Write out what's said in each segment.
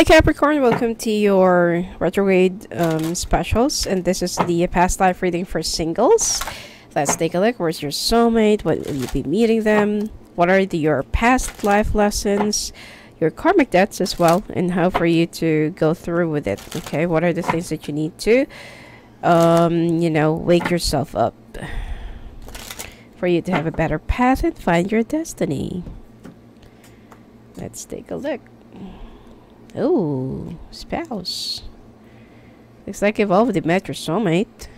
Hi Capricorn, welcome to your retrograde um, specials and this is the past life reading for singles. Let's take a look. Where's your soulmate? What will you be meeting them? What are the, your past life lessons? Your karmic debts as well and how for you to go through with it. Okay, what are the things that you need to um, you know, wake yourself up for you to have a better path and find your destiny. Let's take a look. Oh, spouse. Looks like you've already met your soulmate.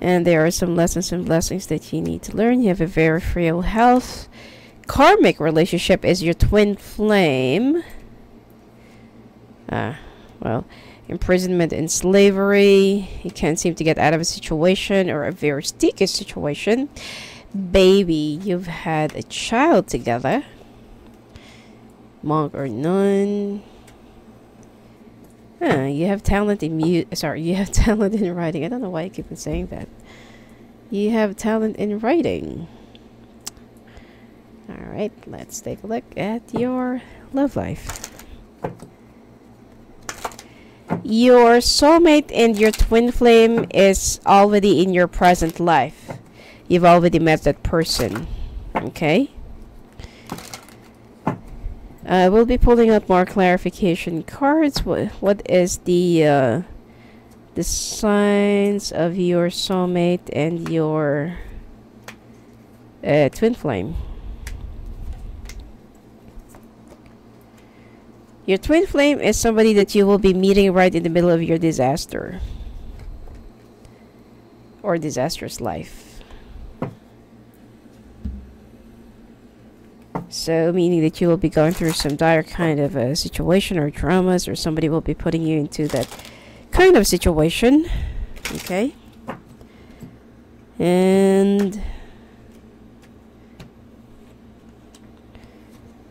And there are some lessons and blessings that you need to learn. You have a very frail health. Karmic relationship is your twin flame. Ah, well, imprisonment and slavery. You can't seem to get out of a situation or a very sticky situation. Baby, you've had a child together monk or nun. Huh, you have talent in mu- sorry, you have talent in writing. I don't know why I keep on saying that. You have talent in writing. Alright, let's take a look at your love life. Your soulmate and your twin flame is already in your present life. You've already met that person. Okay? Uh, we'll be pulling up more clarification cards. What, what is the uh, the signs of your soulmate and your uh, twin flame? Your twin flame is somebody that you will be meeting right in the middle of your disaster or disastrous life. So, meaning that you will be going through some dire kind of a situation or dramas, or somebody will be putting you into that kind of situation. Okay. And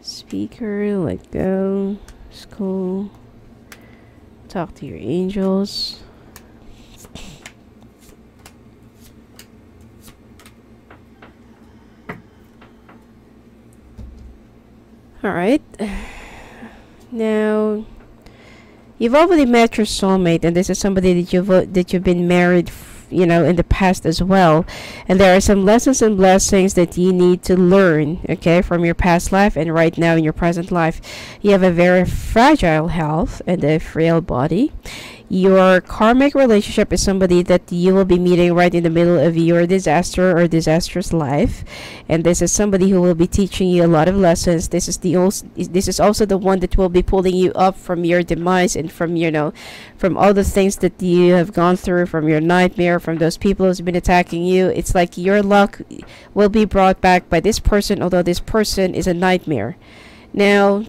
speaker, let go, school, talk to your angels. Alright. Now, you've already met your soulmate, and this is somebody that you've that you've been married, you know, in the past as well. And there are some lessons and blessings that you need to learn, okay, from your past life and right now in your present life. You have a very fragile health and a frail body. Your karmic relationship is somebody that you will be meeting right in the middle of your disaster or disastrous life, and this is somebody who will be teaching you a lot of lessons. This is the also this is also the one that will be pulling you up from your demise and from you know, from all the things that you have gone through, from your nightmare, from those people who's been attacking you. It's like your luck will be brought back by this person, although this person is a nightmare. Now,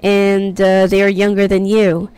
and uh, they are younger than you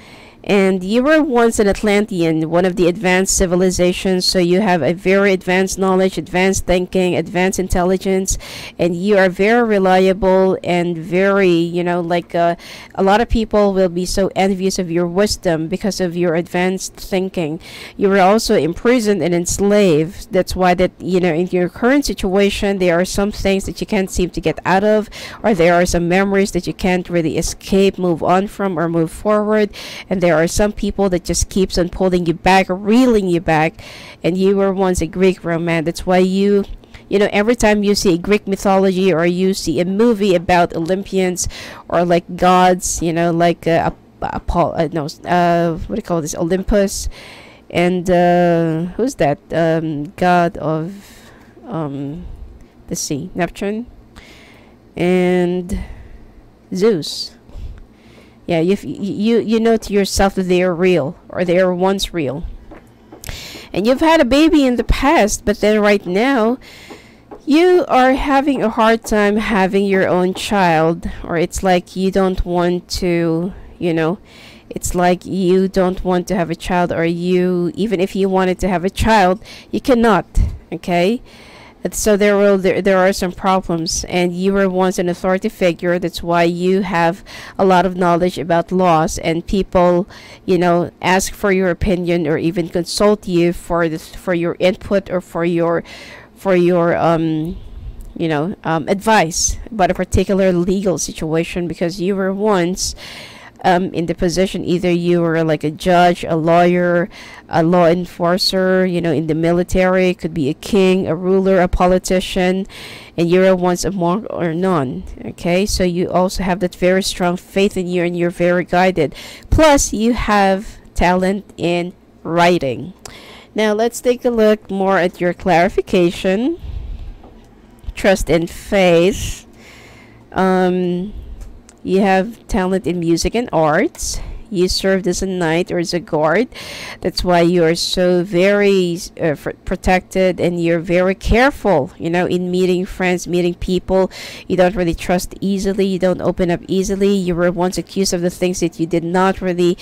and you were once an Atlantean, one of the advanced civilizations, so you have a very advanced knowledge, advanced thinking, advanced intelligence, and you are very reliable and very, you know, like uh, a lot of people will be so envious of your wisdom because of your advanced thinking. You were also imprisoned and enslaved. That's why that, you know, in your current situation, there are some things that you can't seem to get out of, or there are some memories that you can't really escape, move on from, or move forward, and there there are some people that just keeps on pulling you back, reeling you back, and you were once a Greek Roman. That's why you you know every time you see a greek mythology or you see a movie about olympians or like gods you know like uh, Apollo, uh, no uh, what do you call this olympus and uh, who's that um, god of um, the sea neptune and zeus yeah, you you you know to yourself that they are real or they are once real. And you've had a baby in the past, but then right now you are having a hard time having your own child or it's like you don't want to, you know, it's like you don't want to have a child or you even if you wanted to have a child, you cannot, okay? So there will there, there are some problems and you were once an authority figure. That's why you have a lot of knowledge about laws and people you know ask for your opinion or even consult you for this for your input or for your for your um you know um, advice about a particular legal situation because you were once um, in the position either you are like a judge a lawyer a law enforcer you know in the military could be a king a ruler a politician and you were once a monk or nun okay? So you also have that very strong faith in you and you're very guided. Plus you have talent in writing. Now let's take a look more at your clarification. Trust and faith. Um, you have talent in music and arts. You served as a knight or as a guard. That's why you are so very uh, protected and you're very careful, you know, in meeting friends, meeting people. You don't really trust easily. You don't open up easily. You were once accused of the things that you did not really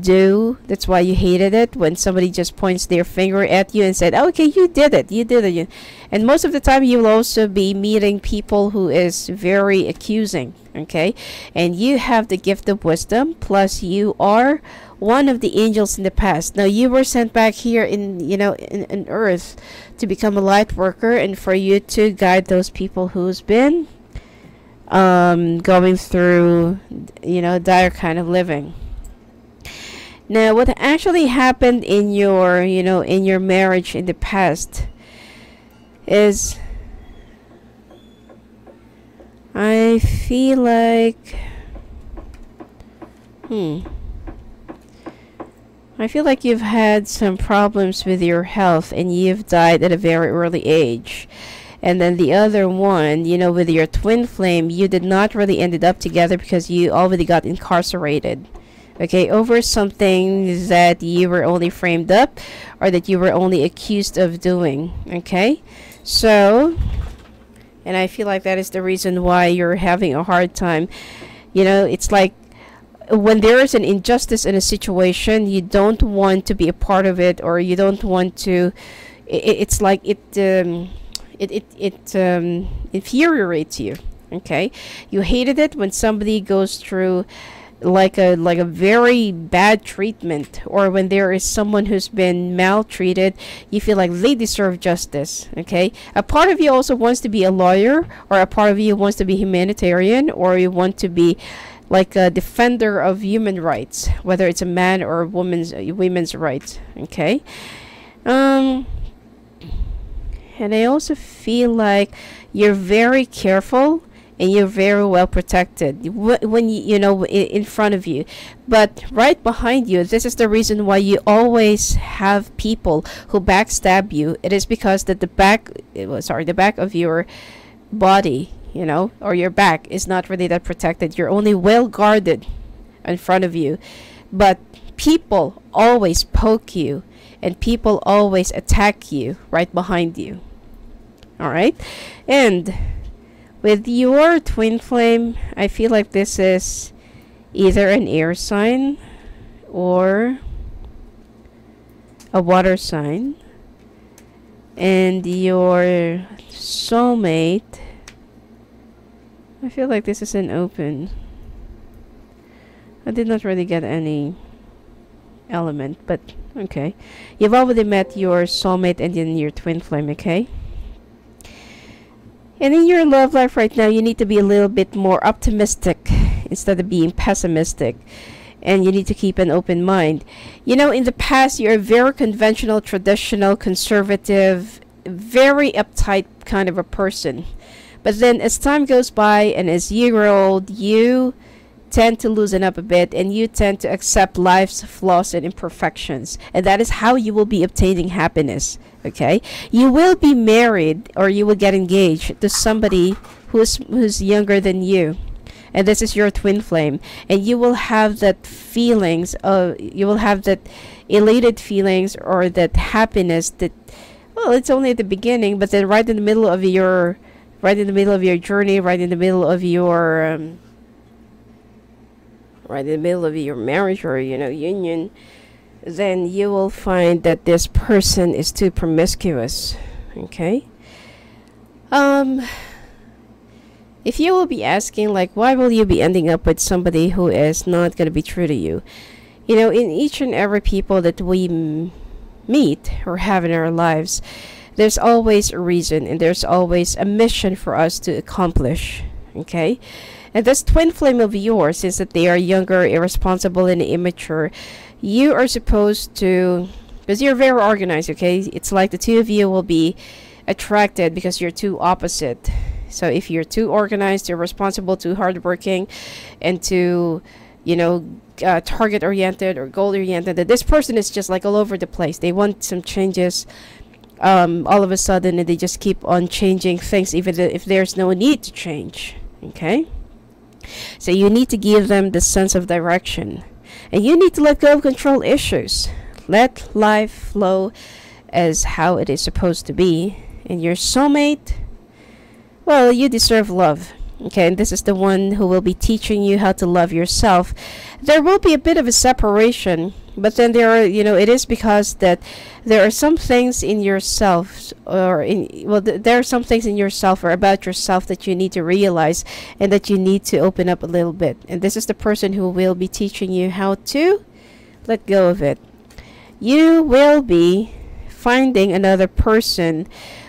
do. That's why you hated it when somebody just points their finger at you and said, "Okay, you did it. You did it." And most of the time, you will also be meeting people who is very accusing. Okay, and you have the gift of wisdom. Plus, you are one of the angels in the past. Now, you were sent back here in you know in, in Earth to become a light worker and for you to guide those people who's been um, going through you know dire kind of living now, what actually happened in your, you know, in your marriage in the past is I feel like hmm. I feel like you've had some problems with your health and you've died at a very early age. And then the other one, you know, with your twin flame, you did not really ended up together because you already got incarcerated. Okay over something that you were only framed up or that you were only accused of doing. Okay so and I feel like that is the reason why you're having a hard time. You know it's like when there is an injustice in a situation you don't want to be a part of it or you don't want to it, it's like it um, it it, it um, infuriates you okay? You hated it when somebody goes through like a like a very bad treatment or when there is someone who's been maltreated you feel like they deserve justice okay? A part of you also wants to be a lawyer or a part of you wants to be humanitarian or you want to be like a defender of human rights whether it's a man or a woman's uh, women's rights okay? Um and I also feel like you're very careful and you're very well protected. When you, you know in front of you. But right behind you this is the reason why you always have people who backstab you. It is because that the back eh, sorry the back of your body you know or your back is not really that protected. You're only well guarded in front of you. But people always poke you and people always attack you right behind you. All right? And with your twin flame, I feel like this is either an air sign or a water sign. And your soulmate, I feel like this is an open. I did not really get any element, but okay. You've already met your soulmate and then your twin flame, okay? And in your love life right now, you need to be a little bit more optimistic instead of being pessimistic. And you need to keep an open mind. You know, in the past, you're a very conventional, traditional, conservative, very uptight kind of a person. But then as time goes by and as you grow old, you tend to loosen up a bit and you tend to accept life's flaws and imperfections. And that is how you will be obtaining happiness. Okay? You will be married or you will get engaged to somebody who's who's younger than you. And this is your twin flame. And you will have that feelings of you will have that elated feelings or that happiness that well it's only at the beginning, but then right in the middle of your right in the middle of your journey, right in the middle of your um, right in the middle of your marriage or you know union then you will find that this person is too promiscuous okay um if you will be asking like why will you be ending up with somebody who is not going to be true to you you know in each and every people that we meet or have in our lives there's always a reason and there's always a mission for us to accomplish. Okay? And this twin flame of yours is that they are younger, irresponsible, and immature. You are supposed to, because you're very organized, okay? It's like the two of you will be attracted because you're too opposite. So if you're too organized, too responsible, too hardworking, and too, you know, uh, target oriented or goal oriented, that this person is just like all over the place. They want some changes. Um, all of a sudden, and they just keep on changing things, even if there's no need to change. Okay. So you need to give them the sense of direction. And you need to let go of control issues. Let life flow as how it is supposed to be. And your soulmate, well, you deserve love. Okay, and this is the one who will be teaching you how to love yourself. There will be a bit of a separation but then there are you know it is because that there are some things in yourself or in well th- there are some things in yourself or about yourself that you need to realize and that you need to open up a little bit. And this is the person who will be teaching you how to let go of it. You will be finding another person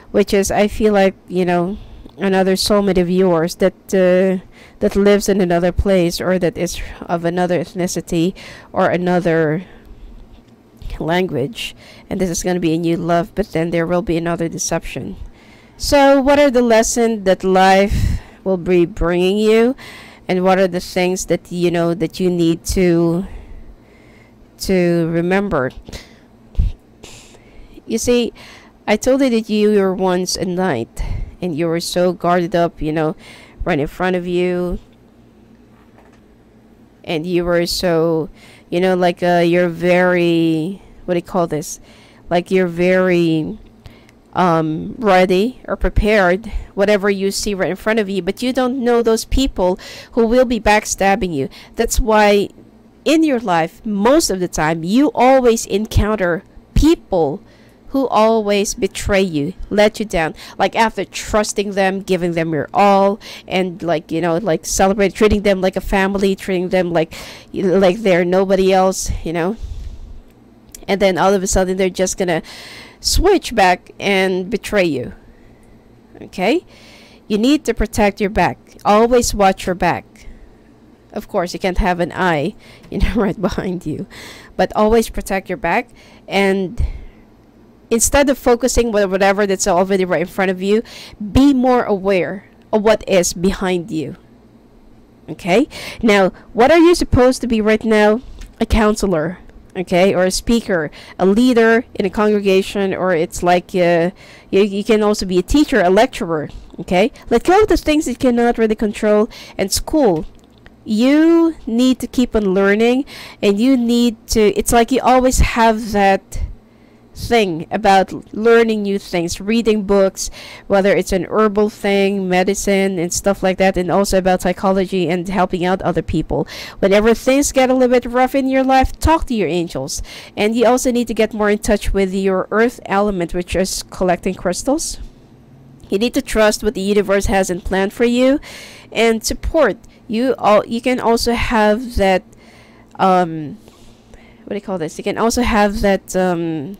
which is i feel like you know another soulmate of yours that uh, that lives in another place or that is of another ethnicity or another language and this is going to be a new love but then there will be another deception. So what are the lessons that life will be bringing you? And what are the things that you know that you need to to remember? You see i told you that you were once a knight and you were so guarded up you know right in front of you and you were so you know like uh, you're very what do you call this? Like you're very um, ready or prepared whatever you see right in front of you but you don't know those people who will be backstabbing you. That's why in your life most of the time you always encounter people who always betray you, let you down. Like after trusting them, giving them your all, and like you know, like celebrate, treating them like a family, treating them like like they're nobody else, you know. And then all of a sudden they're just gonna switch back and betray you. Okay, you need to protect your back. Always watch your back. Of course, you can't have an eye, you know, right behind you, but always protect your back and instead of focusing whatever that's already right in front of you, be more aware of what is behind you. Okay? Now, what are you supposed to be right now? A counselor, okay, or a speaker, a leader in a congregation, or it's like uh, you, you can also be a teacher, a lecturer, okay? Let go of the things you cannot really control. And school, you need to keep on learning, and you need to, it's like you always have that thing about learning new things, reading books, whether it's an herbal thing, medicine, and stuff like that, and also about psychology and helping out other people. Whenever things get a little bit rough in your life, talk to your angels. And you also need to get more in touch with your earth element, which is collecting crystals. You need to trust what the universe has in plan for you and support. You all you can also have that um what do you call this? You can also have that um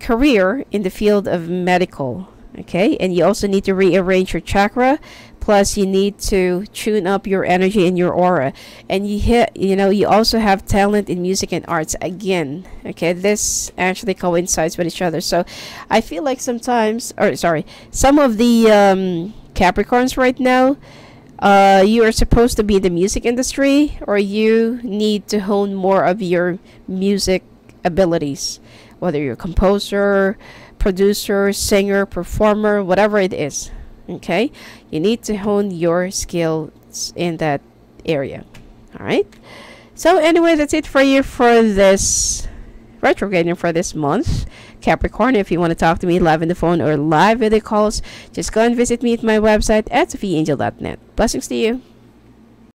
career in the field of medical okay? And you also need to rearrange your chakra plus you need to tune up your energy and your aura. And you hit you know you also have talent in music and arts again okay? This actually coincides with each other. So i feel like sometimes or sorry some of the um, capricorns right now uh, you are supposed to be in the music industry or you need to hone more of your music abilities whether you're a composer, producer, singer, performer, whatever it is. Okay? You need to hone your skills in that area. All right? So anyway, that's it for you for this retrograding for this month. Capricorn, if you want to talk to me live on the phone or live video calls, just go and visit me at my website at sophiaangel.net. Blessings to you.